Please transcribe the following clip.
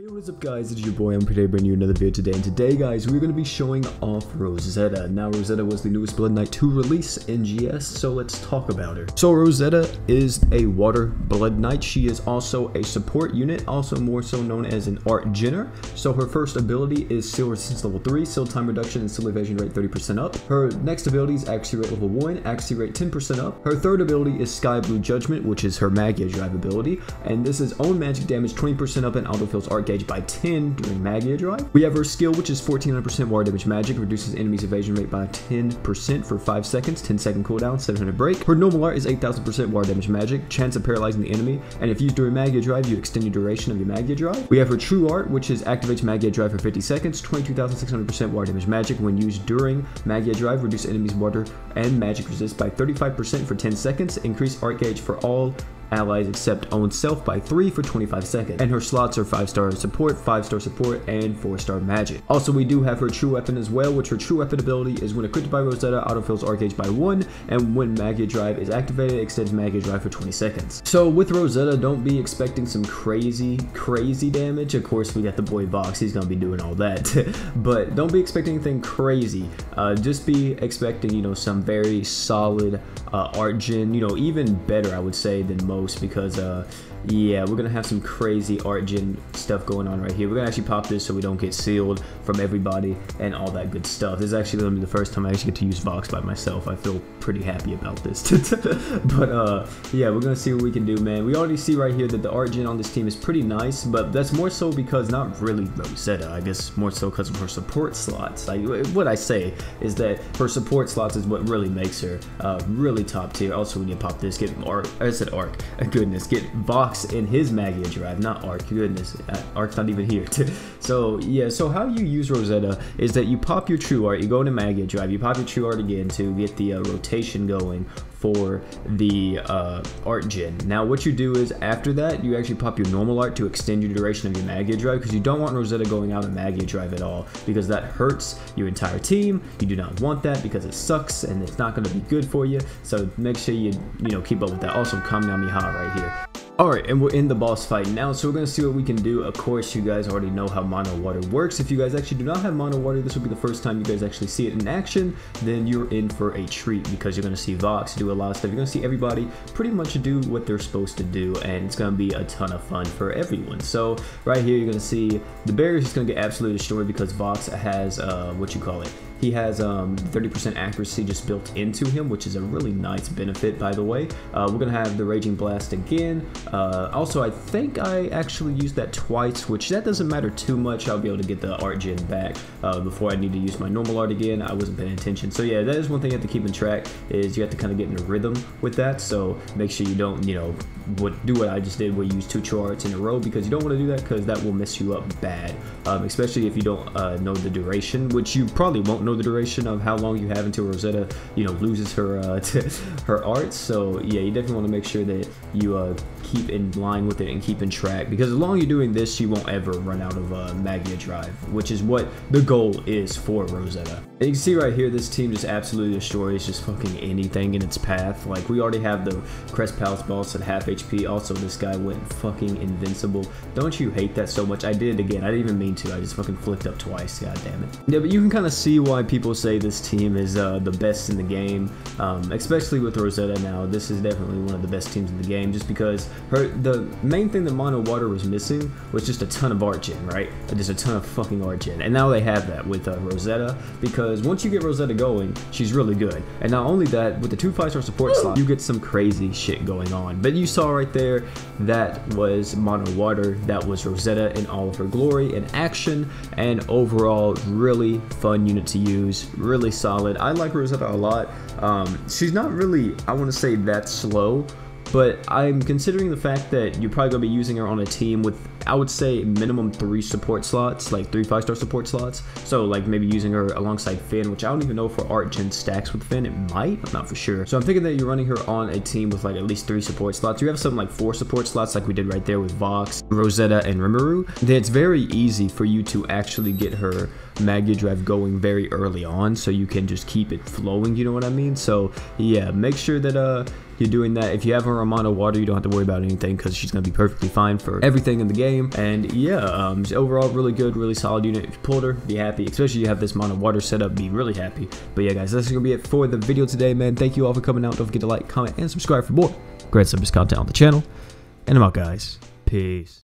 Hey what is up guys, it's your boy, I'm today bringing you another video today, and today guys, we're going to be showing off Rosetta. Now Rosetta was the newest Blood Knight 2 release in GS, so let's talk about her. So Rosetta is a Water Blood Knight, she is also a support unit, also more so known as an Art Jenner. So her first ability is Seal Resistance level 3, Seal Time Reduction and Seal Evasion rate 30% up. Her next ability is Accuracy Rate level 1, Accuracy Rate 10% up. Her third ability is Sky Blue Judgment, which is her Magia Drive ability, and this is own magic damage 20% up and autofills Art gauge by 10 during Magia Drive. We have her skill, which is 1400% water damage magic, reduces enemies evasion rate by 10% for 5 seconds, 10 second cooldown, 700 break. Her normal art is 8000% water damage magic, chance of paralyzing the enemy, and if used during Magia Drive, you extend your duration of your Magia Drive. We have her true art, which is activates Magia Drive for 50 seconds, 22,600% water damage magic when used during Magia Drive, reduce enemies water and magic resist by 35% for 10 seconds, increase art gauge for all allies except own self by 3 for 25 seconds. And her slots are 5 star support, 5 star support, and 4 star magic. Also, we do have her true weapon as well, which her true weapon ability is when equipped by Rosetta, autofills Art gauge by 1, and when Magia Drive is activated, extends Magia Drive for 20 seconds. So with Rosetta, don't be expecting some crazy, crazy damage. Of course, we got the boy Vox, he's gonna be doing all that. but don't be expecting anything crazy. Uh, just be expecting, you know, some very solid uh, art gen, you know, even better, I would say, than most because uh, yeah, we're gonna have some crazy art stuff going on right here. We're gonna actually pop this so we don't get sealed from everybody and all that good stuff. This is actually gonna be the first time I actually get to use Vox by myself. I feel pretty happy about this. but uh, yeah, we're gonna see what we can do, man. We already see right here that the art on this team is pretty nice, but that's more so because not really Rosetta. I guess more so because of her support slots. Like what I say is that her support slots is what really makes her uh, really top tier. Also, we need to pop this, get Arc. I said Arc. Goodness, get Vox in his Magia drive, not Arc. Goodness, uh, Arc's not even here. so yeah, so how you use Rosetta is that you pop your True Art, you go into Magia drive, you pop your True Art again to get the uh, rotation going for the uh, art gen. Now what you do is after that you actually pop your normal art to extend your duration of your Magia drive because you don't want Rosetta going out of Magia drive at all because that hurts your entire team. You do not want that because it sucks and it's not going to be good for you. So make sure you you know keep up with that. Also Kamehameha right here. Alright, and we're in the boss fight now, so we're going to see what we can do. Of course, you guys already know how Mono Water works. If you guys actually do not have Mono Water, this will be the first time you guys actually see it in action, then you're in for a treat because you're going to see Vox do a lot of stuff. You're going to see everybody pretty much do what they're supposed to do, and it's going to be a ton of fun for everyone. So right here, you're going to see the barrier is going to get absolutely destroyed because Vox has, uh, what you call it, he has 30% um, accuracy just built into him, which is a really nice benefit, by the way. Uh, we're going to have the Raging Blast again. Uh, also, I think I actually used that twice, which that doesn't matter too much. I'll be able to get the art gen back uh, before I need to use my normal art again. I wasn't paying attention. So yeah, that is one thing you have to keep in track is you have to kind of get in a rhythm with that. So make sure you don't, you know, what do what I just did where you use two true arts in a row because you don't want to do that because that will mess you up bad. Um, especially if you don't uh, know the duration, which you probably won't know the duration of how long you have until Rosetta, you know, loses her uh, her arts. So yeah, you definitely want to make sure that you uh, keep in line with it and keep in track because as long as you're doing this, you won't ever run out of uh, Magia Drive, which is what the goal is for Rosetta. And you can see right here, this team just absolutely destroys just fucking anything in its path. Like we already have the Crest Palace boss at half HP. Also, this guy went fucking invincible. Don't you hate that so much? I did it again. I didn't even mean to. I just fucking flicked up twice. God damn it. Yeah, but you can kind of see why people say this team is uh, the best in the game, um, especially with Rosetta now. This is definitely one of the best teams in the game just because her the main thing that Mono Water was missing was just a ton of art gen, right? Just a ton of fucking art gen. And now they have that with uh, Rosetta because once you get Rosetta going, she's really good. And not only that, with the two five star support slot, you get some crazy shit going on. But you saw right there, that was Mono Water, that was Rosetta in all of her glory and action, and overall really fun unit to use, really solid. I like Rosetta a lot. Um, she's not really, I want to say that slow, but I'm considering the fact that you're probably going to be using her on a team with, I would say, minimum three support slots, like three five-star support slots. So, like, maybe using her alongside Finn, which I don't even know for Art Gen stacks with Finn. It might, I'm not for sure. So I'm thinking that you're running her on a team with, like, at least three support slots. You have something like four support slots, like we did right there with Vox, Rosetta, and Rimuru. Then it's very easy for you to actually get her Magia Drive going very early on, so you can just keep it flowing, you know what I mean? So, yeah, make sure that, uh, you're doing that. If you have her on mono water, you don't have to worry about anything because she's going to be perfectly fine for everything in the game. Game. And yeah, um, overall, really good, really solid unit. If you pulled her, be happy. Especially you have this amount of water set up, be really happy. But yeah, guys, that's going to be it for the video today, man. Thank you all for coming out. Don't forget to like, comment, and subscribe for more Grand Summoners content on the channel. And I'm out, guys. Peace.